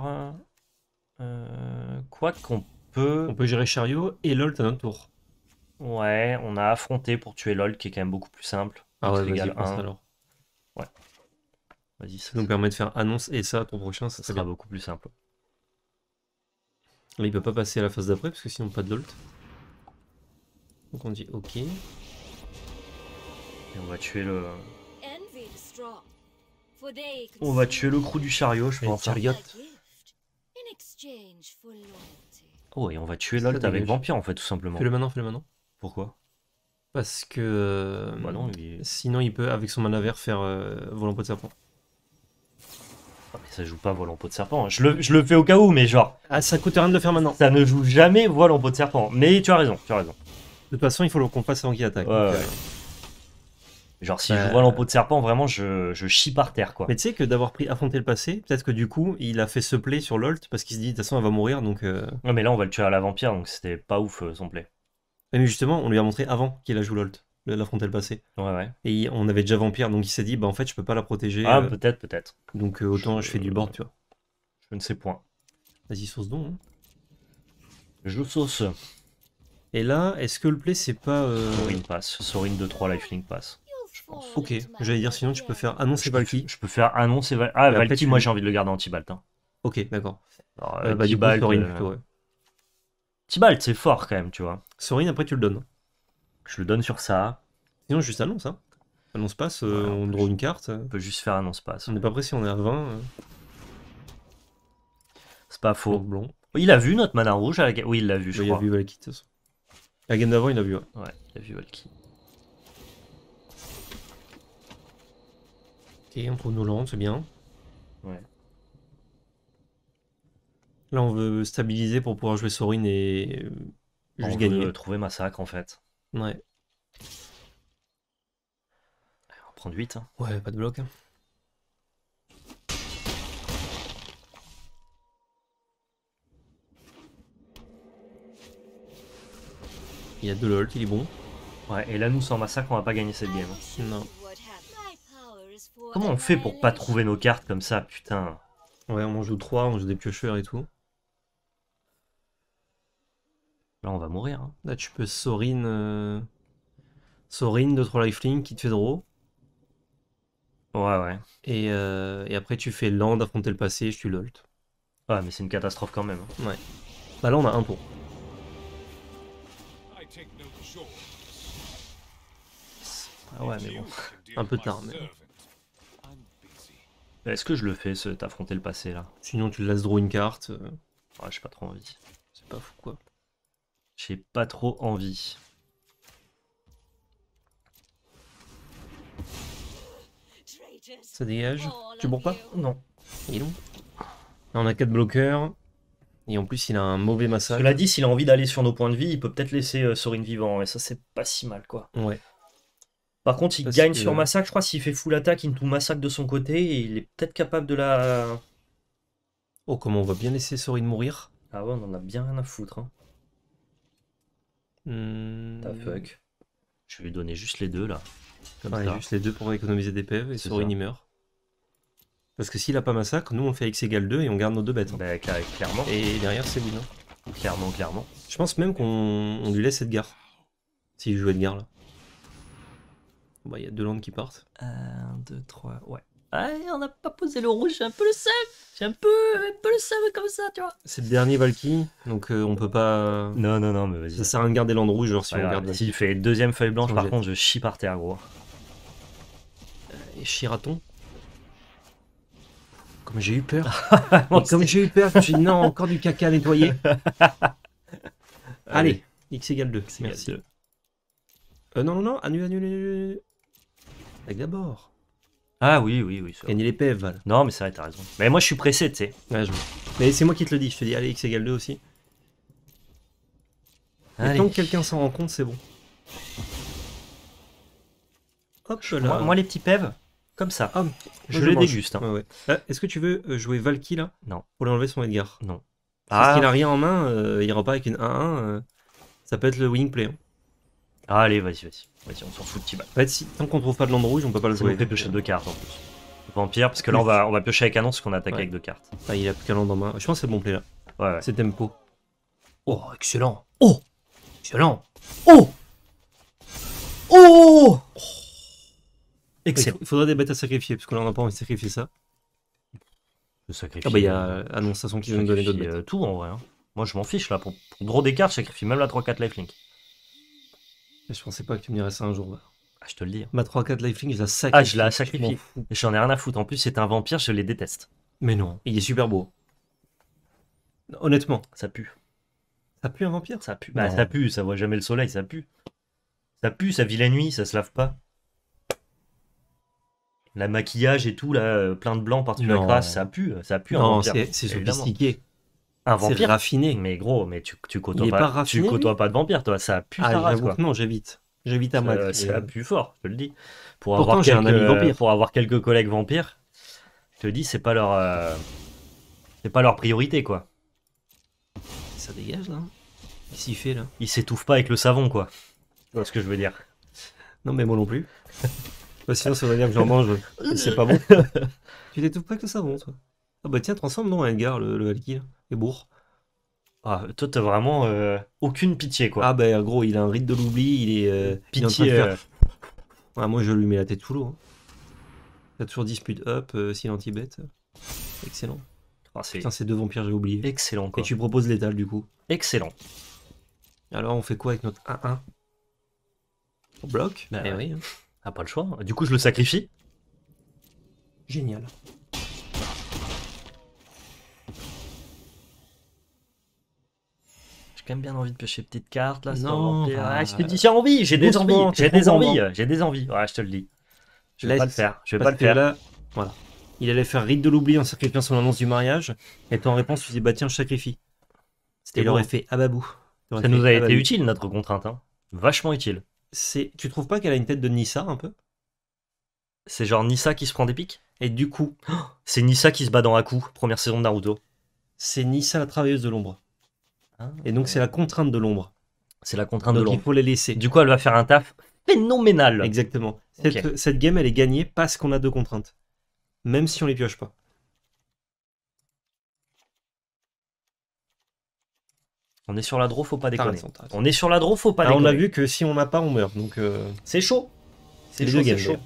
Euh, quoi qu'on peut. On peut gérer chariot et Lolt à notre tour. Ouais, on a affronté pour tuer LOL, qui est quand même beaucoup plus simple. Ah ouais, C'est vas-y, égal alors. Vas-y, ça, Ça nous permet de faire annonce et ça, ton prochain, ça sera bien. beaucoup plus simple. Là, il peut pas passer à la phase d'après parce que sinon, pas de Lolt. Donc on dit ok. Et on va tuer le. On va tuer le crew du chariot, je pense. chariot. Oh, et on va tuer LOL avec. Vampire en fait, tout simplement. Fais-le maintenant, fais-le maintenant. Pourquoi? Parce que. euh, Bah non, il... Sinon, il peut, avec son mana vert, faire euh, volant pot de serpent. Ah, mais ça joue pas en peau de serpent. Je le, je le fais au cas où, mais genre, Ah, ça coûte rien de le faire maintenant. ça ne joue jamais en peau de serpent. Mais tu as raison, tu as raison. De toute façon, il faut qu'on fasse avant qu'il attaque. Ouais, donc, ouais. euh, Genre, si Bah, je joue voile en peau de serpent, vraiment, je, je chie par terre, quoi. Mais tu sais que d'avoir pris affronter le passé, peut-être que du coup, il a fait ce play sur Lolt parce qu'il se dit, de toute façon, elle va mourir, donc. euh, Ouais, mais là, on va le tuer à la vampire, donc c'était pas ouf euh, son play. Mais justement, on lui a montré avant qu'il a joué Lolt, l'affronter le passé. Ouais, ouais. Et on avait déjà Vampire, donc il s'est dit, bah en fait, je peux pas la protéger. Ah, euh, peut-être, peut-être. donc euh, autant je... Je- fais du board, tu vois. Je ne sais point. Vas-y, sauce donc. hein. Je sauce. Et là, est-ce que le play, c'est pas. euh, Sorin passe. Sorin 2-3 lifelink passe. You'll fall Ok, j'allais dire sinon tu peux faire annoncer Je Valky. je peux faire annonce et Val... Ah, Et après, Valky, moi j'ai envie de le garder en Tibalt. Hein. Ok, d'accord. Euh, bah, du coup, Sorin plutôt, ouais. Tibalt, c'est fort quand même, tu vois. Sorin, après, tu le donnes. Je le donne sur ça. Sinon, juste annonce, hein. Annonce passe, euh, on draw une carte. On peut juste faire annonce passe. On n'est pas pressé, on est à 20. euh. C'est pas Faux blond. Il a vu notre mana rouge à la Oui, il l'a vu, je il a crois. vu Valky, de toute façon. La game d'avant, il a vu, ouais. Ouais, il a vu Valky. Ok, on trouve nos landes, c'est bien. Ouais. Là, on veut stabiliser pour pouvoir jouer Sorin et euh, On juste gagner. trouver Massacre en fait. Ouais. On va prendre 8. Hein. Ouais, pas de bloc. hein. Il y a deux lol, il est bon. Ouais, et là, nous, sans Massacre, on va pas gagner cette game. Non. Comment on fait pour pas trouver nos cartes comme ça, putain? Ouais, on en joue trois, on joue des piocheurs et tout. Là, on va mourir. hein. Là, tu peux Sorin. Euh... Sorin, 2-3 lifelink qui te fait draw. Ouais, ouais. Et, euh, et après, tu fais land, affronter le passé, je tue l'ult. Ouais, mais c'est une catastrophe quand même. hein. Bah là, on a un tour. Ah ouais, mais bon. Un peu tard, mais-. Est-ce que je le fais, ce t'affronter le passé là? Sinon, tu laisses draw une carte. euh, Ouais, j'ai pas trop envie. C'est pas fou, quoi. J'ai pas trop envie. Ça dégage. Tu bourres pas Non. Il est long. Là, on a 4 bloqueurs. Et en plus, il a un mauvais massacre. Cela dit, s'il a envie d'aller sur nos points de vie, il peut peut-être laisser euh, Sorin vivant. Et ça, c'est pas si mal, quoi. Ouais. Par contre, il Parce gagne que- sur Massacre. Je crois s'il fait full attaque into Massacre de son côté, et il est peut-être capable de la. Oh, comment on va bien laisser Sorin mourir? Ah ouais, on en a bien rien à foutre. Hein. Hmm, Ta fuck. Je vais lui donner juste les deux là. Comme Ouais, ça. juste les deux pour économiser des PV et C'est Sorin ça. il meurt. Parce que s'il a pas massacre, nous on fait X égale 2 et on garde nos deux bêtes. hein. Bah, cla- clairement, Et derrière c'est win. hein. clairement, clairement. Je pense même qu'on on lui laisse Edgar. S'il joue Edgar là. Bah il y a deux landes qui partent. 1, 2, 3, ouais. Ah, on n'a pas posé le rouge, j'ai un peu le seum. J'ai un peu, un peu le seum comme ça, tu vois. C'est le dernier Valky, donc euh, on peut pas. Non, non, non, mais vas-y. Ça sert à rien de garder landes rouges, genre si on Regarde, garde S'il fait deuxième feuille blanche, On par jette. contre, je chie par terre, gros. Et Chiraton. Comme j'ai eu peur. Et comme j'ai eu peur, je me suis dit non, encore du caca à nettoyer. Allez, X égale 2. C'est Merci. Euh, non, non, non, annule, annule, annule. D'abord. Ah oui, oui, oui. ça va. Gagner les PF, Val. Non, mais c'est vrai, t'as raison. Mais moi, je suis pressé, tu sais. Ouais, je vois. Mais c'est moi qui te le dis, je te dis, allez, X égale 2 aussi. Et Allez. tant que quelqu'un s'en rend compte, c'est bon. Hop là. Moi, moi, les petits pèves, comme ça. Ah, je les mange. déguste. hein. Ouais, ouais. Ah, Est-ce que tu veux euh, jouer Valky là? Non. Pour lui enlever son Edgar Non. Parce Ah, qu'il a rien en main, euh, il pas avec une 1-1. euh, ça peut être le winning play. hein. Allez, vas-y, vas-y. Vas-y, on s'en fout de Tibat. En fait, si, tant qu'on trouve pas de land rouge, on peut pas le jouer. fait piocher deux cartes en plus. Vampire, parce que là, on va, on va piocher avec annonce qu'on attaque Ouais. avec deux cartes. Ah, il a plus qu'un land en main. Je pense que c'est le bon play là. Ouais, ouais. C'est tempo. Oh, excellent. Oh, excellent. Oh, Oh Excellent. il faudrait des bêtes à sacrifier parce que là on n'a pas envie de sacrifier ça. Je sacrifie. Ah bah il y a Annonce de toute façon qui veut nous donner d'autres bêtes. euh, tout en vrai. hein. Moi, je m'en fiche là. Pour, pour draw des cartes, je sacrifie même la 3-4 lifelink. Je pensais pas que tu me dirais ça un jour. bah. Ah, je te le dis. Ma 3-4 lifelink, je la sacrifie. Ah, je la sacrifie. J'en ai rien à foutre. En plus, c'est un vampire, je les déteste. Mais non, il est super beau. Honnêtement, Ça pue. ça pue un vampire? Ça pue. Bah, Non. ça pue, ça voit jamais le soleil, ça pue. Ça pue, ça vit la nuit, ça se lave pas. La maquillage et tout, là, euh, plein de blanc par-dessus la crasse, ça pue, ça pue un vampire. c'est sophistiqué. Un C'est vampire raffiné. Mais gros, mais tu, tu côtoies Il pas, pas tu raffiné, côtoies pas de vampire, toi, ça pue Ah, sa race, quoi. non, j'évite. J'évite à Ça, max. ça pue fort, je te le dis. Pour Pourtant, avoir j'ai un quelques- ami vampire. Pour avoir quelques collègues vampires, je te dis, c'est pas leur, euh, c'est pas leur priorité, quoi. Ça dégage là Qu'est-ce qu'il fait là? Ils s'étouffent pas avec le savon, quoi. Tu vois ce que je veux dire Non, mais moi non plus. Sinon, ça veut dire que j'en mange. C'est pas bon. tu t'étouffes pas avec le savon, toi. Ah bah tiens, transforme non, Edgar, le, le. Et bourre. ah, Toi, t'as vraiment euh, aucune pitié, quoi. Ah bah gros, il a un rite de l'oubli, il est. euh, il est en train de pitié. faire- euh, Ah, moi je lui mets la tête sous l'eau. Hein. T'as toujours dispute up, euh, s'il anti-bet. Excellent. ah, c'est Putain, ces deux vampires, j'ai oublié. excellent, quoi. Et tu proposes l'étal du coup. Excellent. Alors on fait quoi avec notre 1-1 On bloque? Bah Eh oui. hein. Ah, pas le choix. Du coup, je le sacrifie. Génial. Quand même bien envie de piocher petite carte là. c'est Non, vampire. bah, Ah, je te dis, j'ai envie, j'ai des envies, j'ai des envies, j'ai des envies. Ouais, je te le dis. Je vais Laisse- pas le faire. Je vais pas le faire. Là, voilà. Il allait faire rite de l'oubli en sacrifiant son annonce du mariage. Et toi, en réponse, tu dis bah tiens, je sacrifie. C'était il aurait fait bou. Il aurait Ça fait, nous a été utile notre contrainte, hein. Vachement utile. C'est, tu trouves pas qu'elle a une tête de Nissa un peu? C'est genre Nissa qui se prend des pics? Et du coup, C'est Nissa qui se bat dans Haku, première saison de Naruto. c'est Nissa la travailleuse de l'ombre. Ah. Et donc c'est la contrainte de l'ombre. C'est la contrainte de Donc il l'ombre. faut les laisser. Du coup, elle va faire un taf phénoménal. Exactement. Cette, game, elle est gagnée parce qu'on a deux contraintes. Même si on les pioche pas. On est sur la draw, faut pas déconner. raison. On est sur la draw, faut pas Ah, déconner. on a vu que si on n'a pas, on meurt. Donc euh, C'est chaud. C'est chaud, c'est chaud.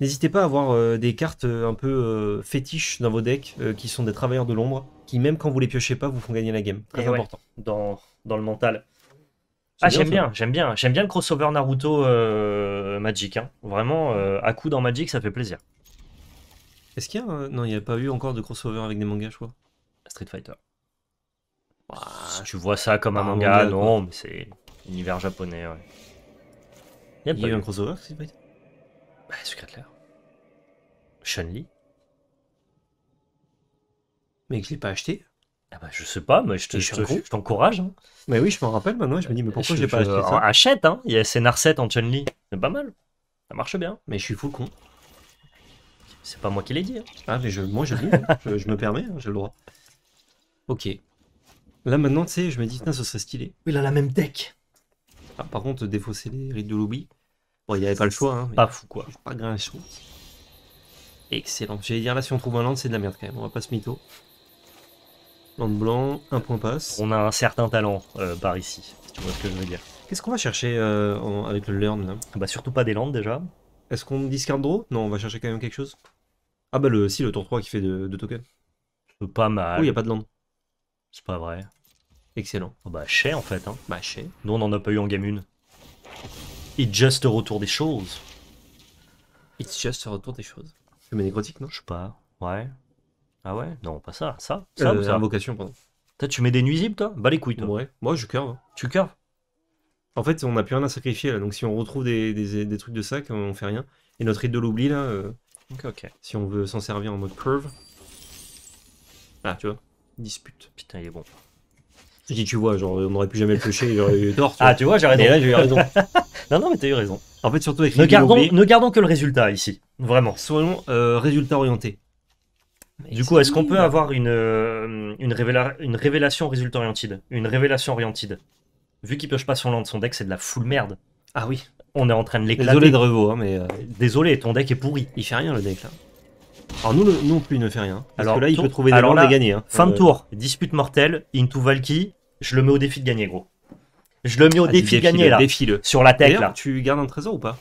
N'hésitez pas à avoir euh, des cartes euh, un peu euh, fétiches dans vos decks euh, qui sont des travailleurs de l'ombre, qui même quand vous les piochez pas, vous font gagner la game. Très ouais. important. Dans, dans le mental. Ah, j'aime bien, j'aime bien. J'aime bien le crossover Naruto euh, Magic. hein. Vraiment, euh, à coup dans Magic, ça fait plaisir. Est-ce qu'il y a un- Non, il n'y a pas eu encore de crossover avec des mangas, je crois. Street Fighter. Ouah, Si tu vois ça comme un Ah, manga, manga, non, mais c'est univers japonais. Ouais. Y a Il y pas a eu eu. un crossover, Street Fighter? Bah, Secret Lair. Chun-Li Mais je l'ai pas acheté. Ah bah, je sais pas, mais je te- je je t'encourage. hein. Mais oui, je m'en rappelle maintenant. Je me dis, mais pourquoi Je- l'ai pas acheté ça Achète, hein. Il y a Scénar 7 en Chun-Li. C'est pas mal. Ça marche bien. Mais je suis fou con. C'est pas moi qui l'ai dit. hein. Ah, mais je, moi, je le dis. hein. je, je me permets, hein, j'ai le droit. Ok. Là, maintenant, tu sais, je me dis, putain, ce serait stylé. Il a la même deck. Ah, par contre, défausser les rites de l'oubli. Bon, il n'y avait pas le choix. Hein, Pas fou, quoi. Pas grand chose. Excellent. J'allais dire, là, si on trouve un land, c'est de la merde quand même. On va pas se mytho. Land blanc, un point passe. On a un certain talent euh, par ici, si tu vois ce que je veux dire. Qu'est-ce qu'on va chercher euh, en- avec le learn là? Bah, surtout pas des landes déjà. Est-ce qu'on discard draw? Non, on va chercher quand même quelque chose. Ah bah le si le tour 3 qui fait de, de tokens. C'est Pas mal. Oui, il a pas de land. C'est pas vrai. Excellent. Oh bah, cher en fait. Hein. Bah chez. Nous, on en a pas eu en game 1. It's just le retour des choses. It's just un retour des choses. C'est nécrotique, non? Je sais pas. Ouais. Ah ouais? Non, pas ça. Ça Ça euh, ou ça? Invocation, pardon. Toi, tu mets des nuisibles, toi? Bah les couilles, toi. Ouais. Moi je curve. Tu curves? En fait, on n'a plus rien à sacrifier là. Donc si on retrouve des, des, des trucs de sac, on fait rien. Et notre rite de l'oubli là, euh, Ok, ok. si on veut s'en servir en mode curve. Ah, tu vois. Dispute. Putain, il est bon. Dis tu vois, genre on n'aurait plus jamais le pêcher, j'aurais eu tort. tu Ah, tu vois, j'ai raison. Et là j'ai eu raison. Non, non, mais t'as eu raison. en fait, surtout avec Ne de gardons, ne gardons que le résultat ici. Vraiment. soyons euh, résultat orientés. Du coup, est-ce qu'on peut avoir une, euh, une, révéla- une révélation résultat oriented Une révélation oriented Vu qu'il pioche pas son land, son deck c'est de la full merde. Ah oui. On est en train de l'éclater. Désolé de Revo, hein, mais euh, Désolé, ton deck est pourri. il fait rien le deck là. Alors nous non plus il ne fait rien. Parce Alors, que là il tour- peut trouver des alors landes là, et gagner. hein. Fin de Euh, tour, dispute mortelle, into Valky, je le mets au défi de gagner, gros. Je le mets au ah, défi de gagner, là. Défie-le. Sur la tech, D'ailleurs, là. tu gardes un trésor ou pas?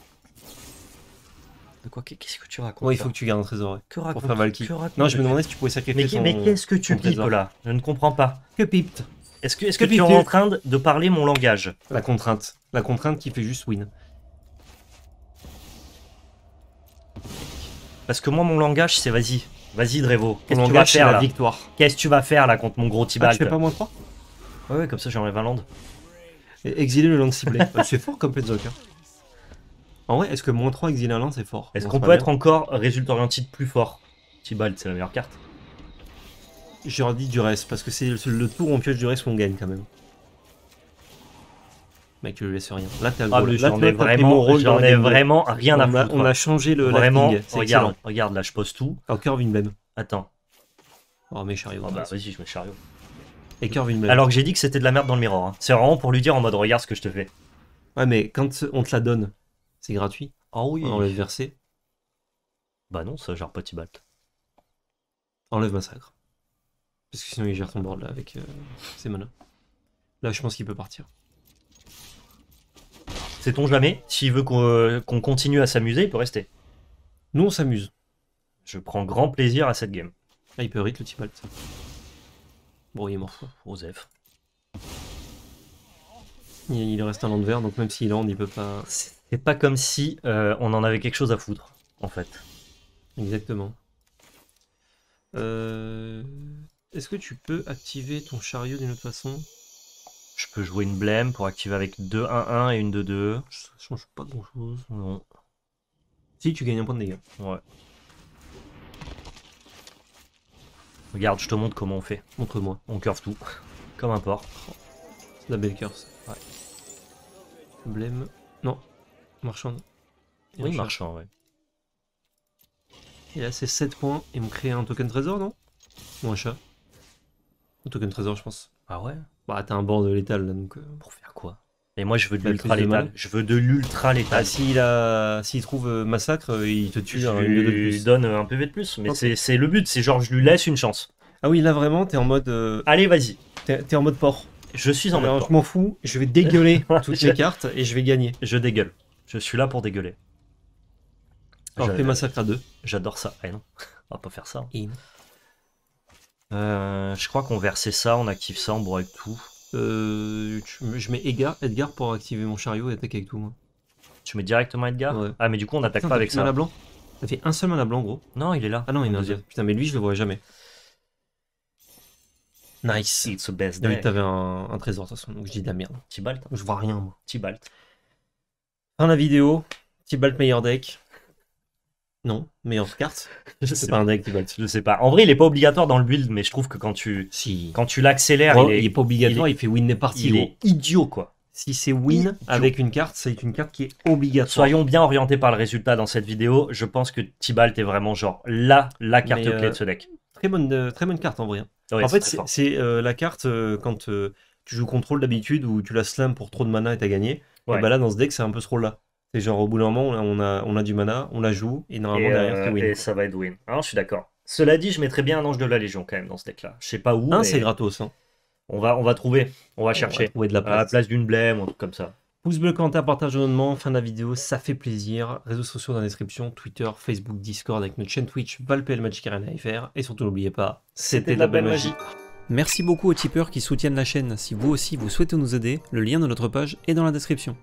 De quoi? Qu'est-ce que tu racontes Ouais, il faut que tu gardes un trésor. ouais. Que raconte faire Valky. que raconte- Non, je me demandais si tu pouvais sacrifier Mais, son... mais qu'est-ce que tu pipes, là? Je ne comprends pas. Que pipe Est-ce que, est-ce Que que tu es en train de- parler mon langage? La contrainte. La contrainte qui fait juste win. Parce que moi, mon langage, c'est vas-y. Vas-y, Drevo. Qu'est-ce que tu vas faire, la là? victoire. Qu'est-ce que tu vas faire, là, contre mon gros Ah, Tibalt? tu fais pas moins 3 Ouais, ouais, comme ça, j'enlève un land. Exiler le land ciblé. Euh, c'est fort comme Petzok. Hein. En vrai, est-ce que moins 3 exiler un land c'est fort? Est-ce qu'on peut être encore résultat orienté plus fort? Tibalt, c'est la meilleure carte. J'aurais dit du reste, parce que c'est le, le tour où on pioche du reste où on gagne quand même. Mec, tu le laisses rien. Là, t'as le Ah, Là, j'en ai vraiment, j'en ai vraiment rien à on, a, foutre. on a changé le Vraiment, regarde, regarde, là, je pose tout. Alors, Curve Inblem. Attends. Oh, mais chariot. Oh, bah, vas-y, je mets chariot. Et. Alors que j'ai dit que c'était de la merde dans le mirror. hein. C'est vraiment pour lui dire en mode regarde ce que je te fais. Ouais, mais quand on te la donne, c'est gratuit. Oh oui. Enlève versé, Bah non, ça gère pas Tibalt. enlève massacre. Parce que sinon, il gère ton board là avec euh, ses manas. Là, je pense qu'il peut partir. Sait-on jamais S'il veut qu'on euh, qu'on continue à s'amuser, il peut rester. Nous, on s'amuse. Je prends grand plaisir à cette game. Ah, il peut rite le Tibalt. Bon, il est mort. Osef. Il, reste un land vert, donc même s'il land, il peut pas. C'est pas comme si euh, on en avait quelque chose à foutre, en fait. Exactement. Euh, Est-ce que tu peux activer ton chariot d'une autre façon? Je peux jouer une blême pour activer avec 2-1-1 et une 2-2. Ça change pas grand chose. Non. Si, tu gagnes un point de dégâts. Ouais. Regarde, je te montre comment on fait. Montre-moi. On curve tout. Comme un porc. C'est la belle curse. Ouais. Blême. Non. Marchande. Et Oui, marchand, ouais. Et là, c'est 7 points. Et me créer un token trésor, non? Ou un chat Un token trésor, je pense. Ah ouais? Bah, t'as un bord de létal là, donc. euh, Pour faire quoi? Et moi, je veux de l'ultra létal. Je veux de l'ultra Ah, létal. s'il a... s'il trouve euh, massacre, euh, il te tue je un de plus. donne un PV de plus. Mais c'est- le but. C'est genre, je lui laisse une chance. Ah oui, là vraiment, t'es en mode. euh, Allez, vas-y. T'es en mode porc. Je suis en Alors, mode je porc. m'en fous, je vais dégueuler toutes Je- les cartes et je vais gagner. Je dégueule. Je suis là pour dégueuler. Alors, fais massacre à deux. J'adore ça. Ah non, on va pas faire ça. Euh, je crois qu'on versait ça, on active ça, on avec tout. Euh, je mets Edgar, Edgar pour activer mon chariot et attaquer avec tout. Moi. Tu mets directement Edgar Ouais. Ah, mais du coup, on n'attaque Putain, pas avec mana ça. blanc Ça fait un seul mana blanc, gros. Non, il est là. Ah non, il Le deuxième. Putain, mais lui, je le vois jamais. Nice. It's the best day. t'avais un, un trésor de toute façon, donc je dis de la merde. Tibalt. Je vois rien, moi. Tibalt. Fin de la vidéo. Tibalt meilleur deck. Non, meilleure carte. Je C'est sais pas un deck Tibalt. Je sais pas. En vrai, il est pas obligatoire dans le build, mais je trouve que quand tu, Si. quand tu l'accélères, il, est, il est pas obligatoire, il il, fait win des parties. il gros. est idiot, quoi. Si c'est win Idiot. avec une carte, c'est une carte qui est obligatoire. Soyons bien orientés par le résultat dans cette vidéo. Je pense que Tibalt est vraiment genre la, la carte Mais, clé euh, de ce deck. Très bonne, euh, très bonne carte en vrai. Ouais, en fait, c'est- euh, la carte euh, quand euh, tu joues contrôle d'habitude où tu la slam pour trop de mana et t'as gagné. Ouais. Et bah là, dans ce deck, c'est un peu ce rôle-là. C'est genre au bout d'un moment, on a, on a, du mana, on la joue et normalement Et, derrière, euh, c'est win. et ça va être win. Alors, je suis d'accord. Cela dit, je mettrais bien un ange de la Légion quand même dans ce deck-là. Je sais pas où. Un, mais c'est gratos. Hein. on, va, on va trouver. On va chercher. Ouais, de la À la place. place d'une blême ou un truc comme ça. Pouce bleu, commentaire, partage, abonnement, fin de la vidéo, ça fait plaisir. Réseaux sociaux dans la description, Twitter, Facebook, Discord avec notre chaîne Twitch, Valpel Magic Arena FR. Et surtout, n'oubliez pas, c'était de la belle magie. Merci beaucoup aux tipeurs qui soutiennent la chaîne. Si vous aussi vous souhaitez nous aider, le lien de notre page est dans la description.